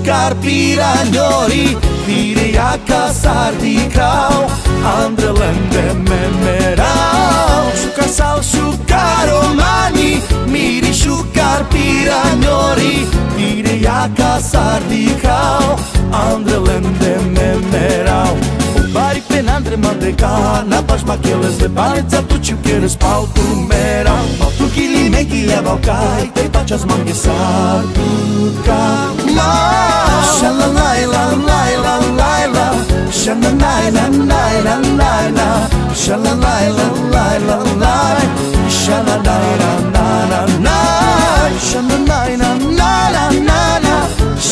carpi ragnoli Piriacca sardi crau Andrelende memerau. Sciuca sal sciuca romani Miri sciucar piragnoli Piriacca sardi crau Andrelende memerau. Bari penandre mandeka Na paš makeles de palica Tu ću kere spal tu mera Tu kili megi leva kaj Te pačas mange sar tutka Ma Shala lai la lai la. Lai la Shala lai la. Lai la lai la. Shala lai la lai la lai Shala lai la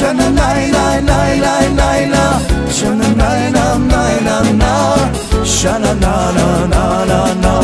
shana na na na na na na. Shana na na na na na. Shana na na na na na